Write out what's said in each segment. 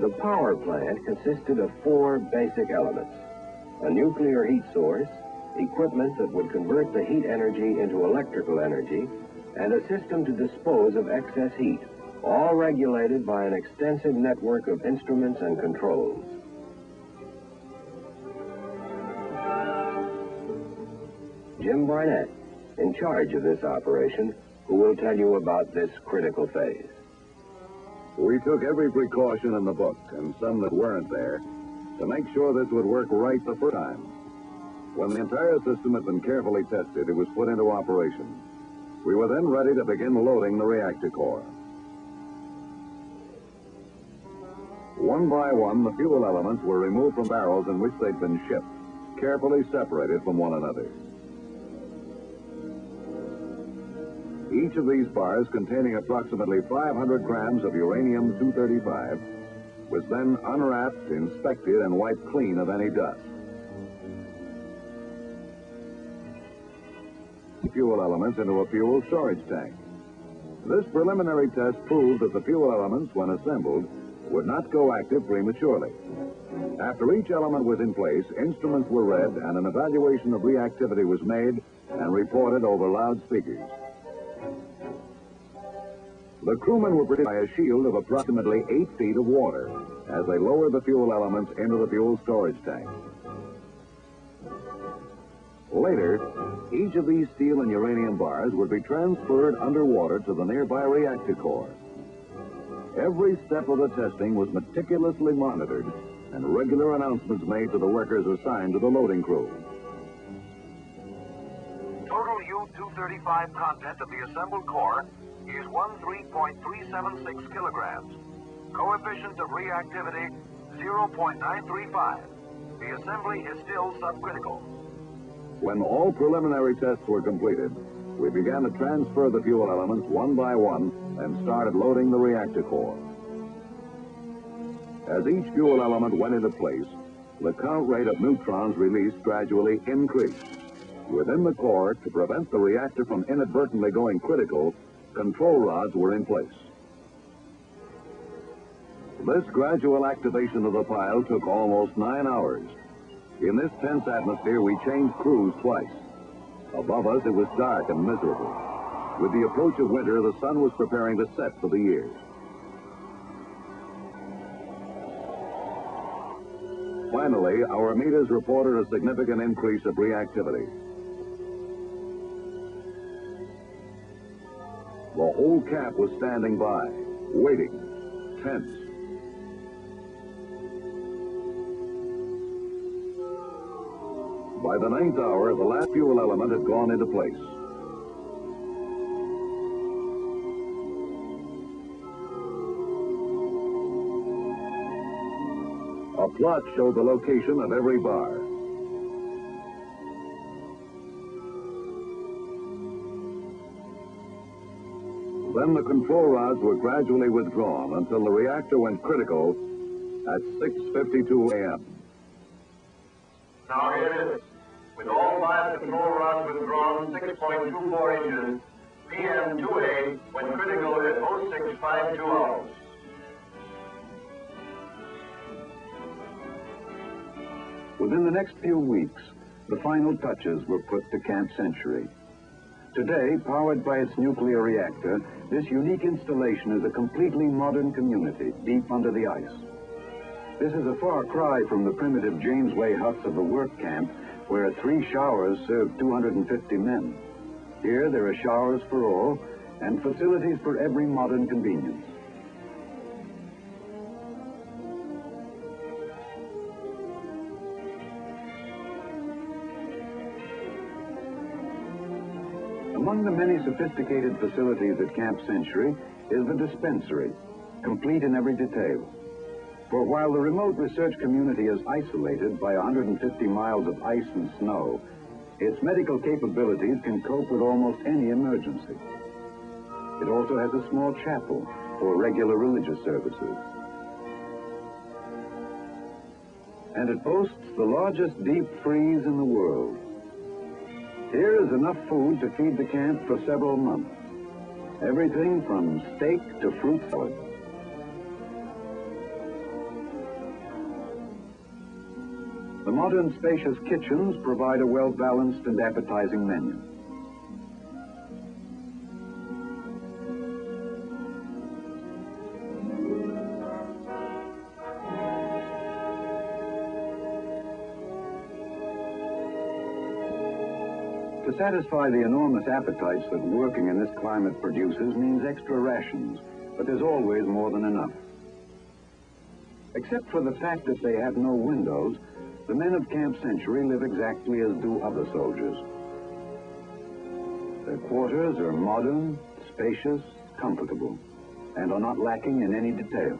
The power plant consisted of four basic elements. A nuclear heat source, equipment that would convert the heat energy into electrical energy, and a system to dispose of excess heat, all regulated by an extensive network of instruments and controls. Jim Barnett, in charge of this operation, who will tell you about this critical phase. We took every precaution in the book, and some that weren't there, to make sure this would work right the first time. When the entire system had been carefully tested, it was put into operation. We were then ready to begin loading the reactor core. One by one, the fuel elements were removed from barrels in which they'd been shipped, carefully separated from one another. Each of these bars containing approximately 500 grams of uranium-235 was then unwrapped, inspected, and wiped clean of any dust. Fuel elements into a fuel storage tank. This preliminary test proved that the fuel elements, when assembled, would not go active prematurely. After each element was in place, instruments were read and an evaluation of reactivity was made and reported over loudspeakers. The crewmen were protected by a shield of approximately eight feet of water as they lowered the fuel elements into the fuel storage tank. Later, each of these steel and uranium bars would be transferred underwater to the nearby reactor core. Every step of the testing was meticulously monitored and regular announcements made to the workers assigned to the loading crew. Total U-235 content of the assembled core is 13.376 kilograms. Coefficient of reactivity 0.935. The assembly is still subcritical. When all preliminary tests were completed, we began to transfer the fuel elements one by one and started loading the reactor core. As each fuel element went into place, the count rate of neutrons released gradually increased. Within the core, to prevent the reactor from inadvertently going critical, control rods were in place. This gradual activation of the pile took almost nine hours. In this tense atmosphere, we changed crews twice. Above us, it was dark and miserable. With the approach of winter, the sun was preparing to set for the year. Finally, our meters reported a significant increase of reactivity. The whole camp was standing by, waiting, tense. By the ninth hour, the last fuel element had gone into place. A plot showed the location of every bar. Then the control rods were gradually withdrawn until the reactor went critical at 6.52 a.m. Now here it is. With all five control rods withdrawn 6.24 inches, PM2A when critical at 0652 hours. Within the next few weeks, the final touches were put to Camp Century. Today, powered by its nuclear reactor, this unique installation is a completely modern community deep under the ice. This is a far cry from the primitive Jamesway huts of the work camp, where three showers served 250 men. Here, there are showers for all and facilities for every modern convenience. Among the many sophisticated facilities at Camp Century is the dispensary, complete in every detail. For while the remote research community is isolated by 150 miles of ice and snow, its medical capabilities can cope with almost any emergency. It also has a small chapel for regular religious services. And it boasts the largest deep freeze in the world. Here is enough food to feed the camp for several months. Everything from steak to fruit salad. The modern spacious kitchens provide a well-balanced and appetizing menu. To satisfy the enormous appetites that working in this climate produces means extra rations, but there's always more than enough. Except for the fact that they have no windows, the men of Camp Century live exactly as do other soldiers. Their quarters are modern, spacious, comfortable, and are not lacking in any detail.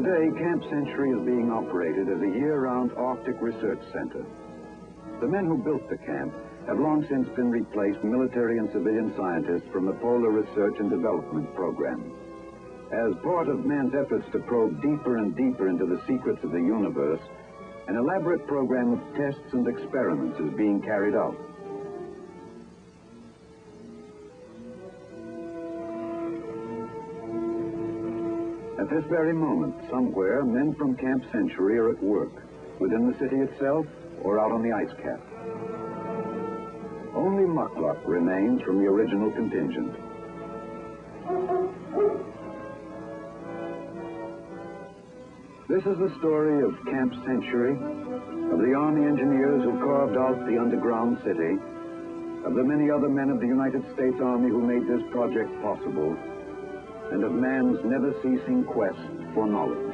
Today, Camp Century is being operated as a year-round Arctic Research Center. The men who built the camp have long since been replaced military and civilian scientists from the Polar Research and Development Program. As part of man's efforts to probe deeper and deeper into the secrets of the universe, an elaborate program of tests and experiments is being carried out. At this very moment, somewhere, men from Camp Century are at work, within the city itself or out on the ice cap. Only Muckluck remains from the original contingent. This is the story of Camp Century, of the Army engineers who carved out the underground city, of the many other men of the United States Army who made this project possible, and of man's never ceasing quest for knowledge.